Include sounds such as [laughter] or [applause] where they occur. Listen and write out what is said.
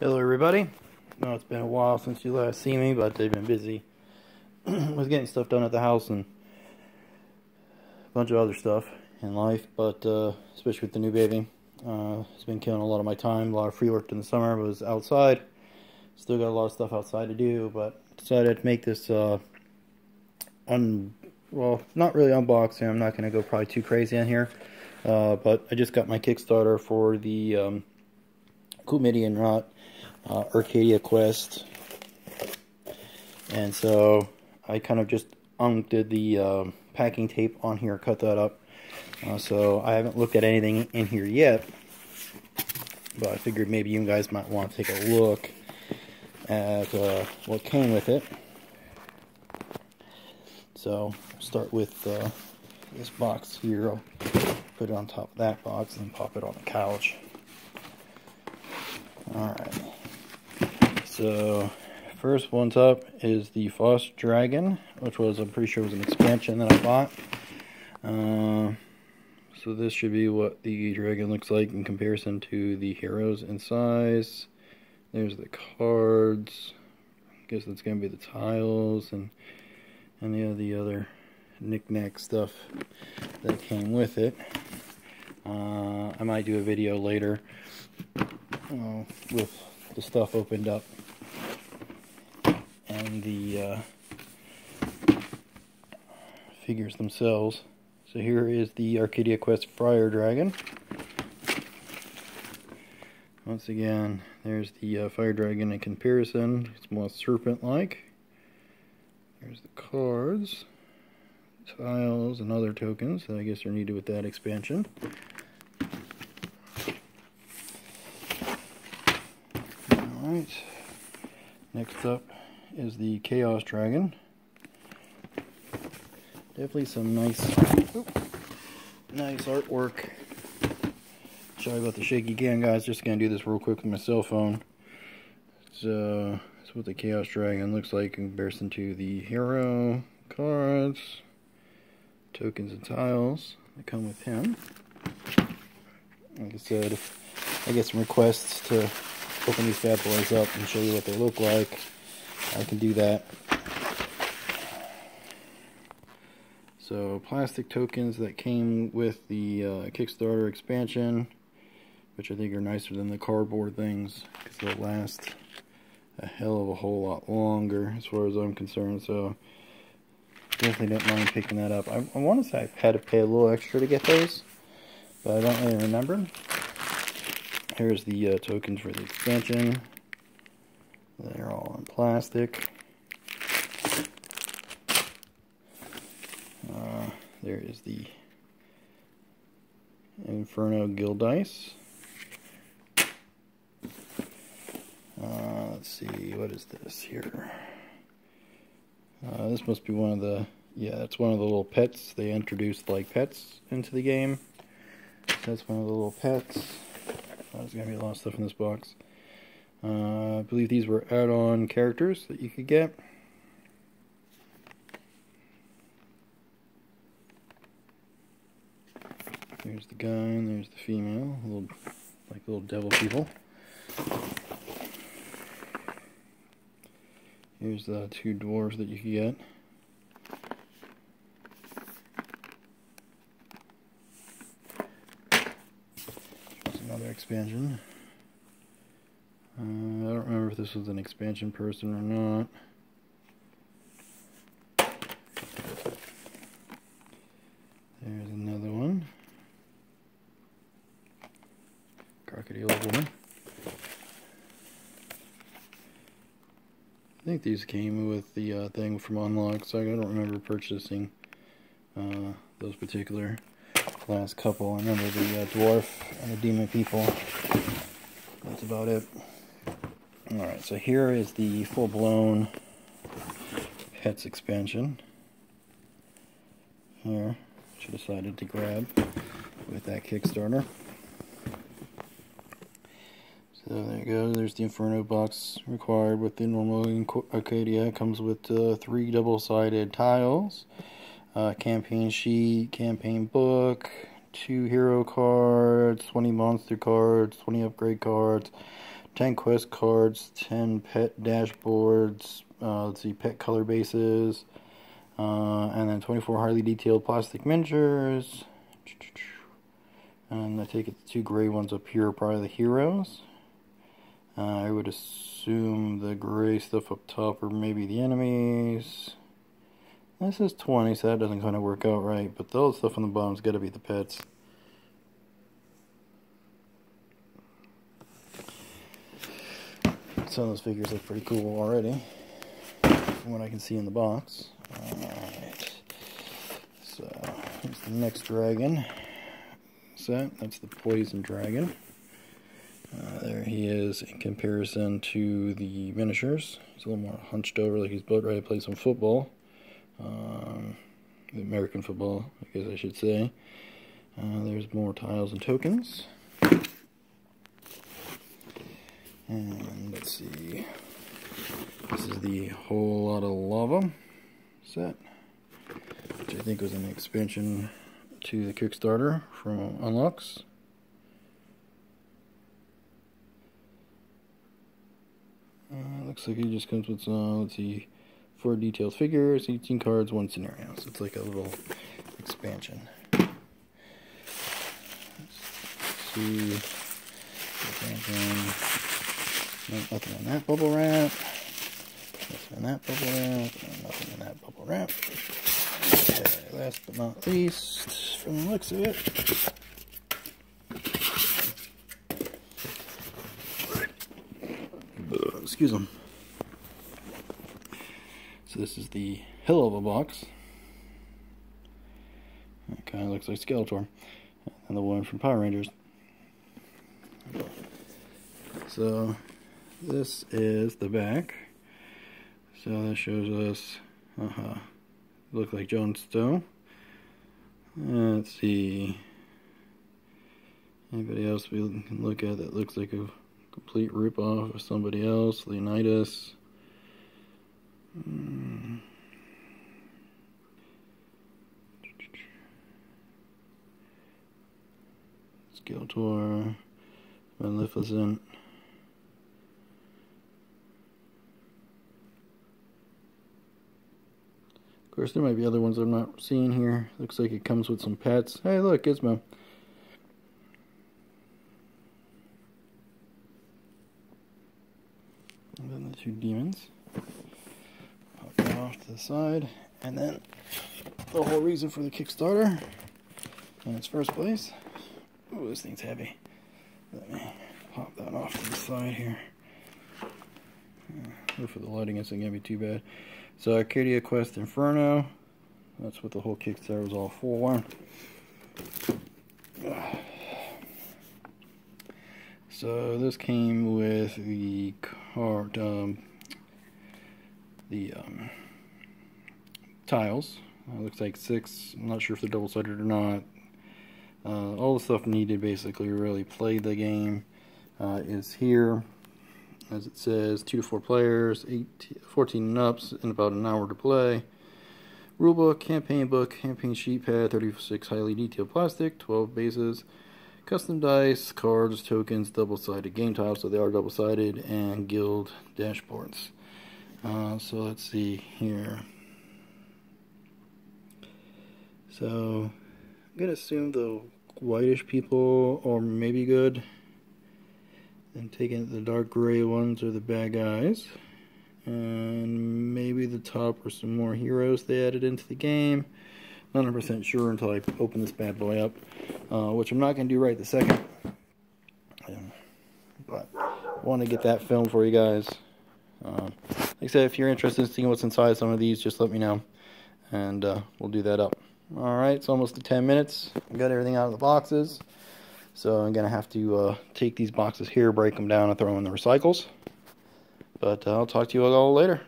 Hello everybody. No, it's been a while since you last seen me, but I've been busy [clears throat] with getting stuff done at the house and a bunch of other stuff in life, but uh, especially with the new baby. Uh, it's been killing a lot of my time, a lot of free work in the summer, was outside. Still got a lot of stuff outside to do, but decided to make this uh, un well, not really unboxing. I'm not going to go probably too crazy in here. Uh, but I just got my Kickstarter for the um, Cool Mini or Not uh, Arcadia Quest. And so I kind of just undid the um, packing tape on here, cut that up. Uh, so I haven't looked at anything in here yet. But I figured maybe you guys might want to take a look at uh, what came with it. So start with uh, this box here. I'll put it on top of that box and pop it on the couch. Alright. So, first one's up is the Frost Dragon, which was, I'm pretty sure was an expansion that I bought. Uh, so this should be what the dragon looks like in comparison to the heroes in size. There's the cards. I guess that's going to be the tiles and any of the other knickknack stuff that came with it. Uh, I might do a video later uh, with the stuff opened up and the uh, figures themselves. So here is the Arcadia Quest Fire Dragon. Once again, there's the uh, Fire Dragon in comparison. It's more serpent-like. There's the cards, tiles, and other tokens that I guess are needed with that expansion. Alright, next up is the Chaos Dragon. Definitely some nice, nice artwork. Sorry about the shaky cam, guys. Just gonna do this real quick with my cell phone. So, that's uh, what the Chaos Dragon looks like in comparison to the hero cards, tokens, and tiles that come with him. Like I said, I get some requests to open these bad boys up and show you what they look like. I can do that. So plastic tokens that came with the uh, Kickstarter expansion, which I think are nicer than the cardboard things because they'll last a hell of a whole lot longer as far as I'm concerned. So definitely don't mind picking that up. I, I want to say I had to pay a little extra to get those, but I don't really remember. Here's the uh, tokens for the expansion. They're all in plastic. Uh, there is the Inferno Guild Dice. Uh, let's see, what is this here? Uh, this must be one of the, yeah, that's one of the little pets. They introduced like pets into the game. That's one of the little pets. Oh, there's going to be a lot of stuff in this box. Uh, I believe these were add-on characters that you could get. There's the guy and there's the female, little like little devil people. Here's the two dwarves that you can get. There's another expansion. If this was an expansion person or not. There's another one. Crocodile woman. I think these came with the uh, thing from Unlock, so I don't remember purchasing uh, those particular last couple. I remember the uh, dwarf and the demon people. That's about it. Alright, so here is the full-blown Pets expansion. Here, I decided to grab with that Kickstarter. So there you go, there's the Inferno box required with the normal Arcadia. Comes with uh, three double-sided tiles, uh, campaign sheet, campaign book, two hero cards, 20 monster cards, 20 upgrade cards, 10 quest cards, 10 pet dashboards, uh, let's see, pet color bases, uh, and then 24 highly detailed plastic miniatures. And I take it the two gray ones up here are probably the heroes. Uh, I would assume the gray stuff up top are maybe the enemies. This is 20, so that doesn't kind of work out right, but those stuff on the bottom's got to be the pets. Some of those figures look pretty cool already, from what I can see in the box. Alright, so here's the next dragon set. That's the Poison Dragon. Uh, there he is in comparison to the miniatures. He's a little more hunched over, like he's about ready to play some football. Um, American football, I guess I should say. Uh, there's more tiles and tokens. And let's see. This is the Whole Lot of Lava set, which I think was an expansion to the Kickstarter from Unlocks. Uh, looks like it just comes with some, let's see, four detailed figures, 18 cards, one scenario. So it's like a little expansion. Let's see. Nothing in that bubble wrap. Nothing in that bubble wrap. Nothing in that bubble wrap. Okay, last but not least, from the looks of it, excuse them. So this is the hill of a box. It kind of looks like Skeletor. And the one from Power Rangers. So this is the back. So that shows us, uh -huh, look like Jon Snow. Let's see. Anybody else we can look at that looks like a complete ripoff of somebody else? Leonidas. Hmm. Skeletor, Magnificent. Course, there might be other ones I'm not seeing here. Looks like it comes with some pets. Hey, look, Gizmo. And then the two demons off to the side. And then the whole reason for the Kickstarter in its first place. Oh, this thing's heavy. Let me pop that off to the side here. For the lighting isn't going to be too bad. So Arcadia Quest Inferno. That's what the whole Kickstarter was all for. So this came with the card, um, the um, tiles. Looks like six. I'm not sure if they're double-sided or not. Uh, all the stuff needed basically really play the game uh, is here. As it says, 2 to 4 players, 18, 14 and ups, in about an hour to play. Rulebook, campaign book, campaign sheet pad, 36 highly detailed plastic, 12 bases, custom dice, cards, tokens, double-sided game tiles, so they are double-sided, and guild dashboards. Uh, so let's see here. So I'm gonna assume the whitish people are maybe good. And taking the dark gray ones are the bad guys. And maybe the top are some more heroes they added into the game. Not 100% sure until I open this bad boy up. Uh, which I'm not going to do right the second. Um, but want to get that film for you guys. Uh, like I said, if you're interested in seeing what's inside some of these, just let me know. And uh, we'll do that up. Alright, it's almost to 10 minutes. got everything out of the boxes. So I'm going to have to uh, take these boxes here, break them down, and throw them in the recycles. But uh, I'll talk to you all later.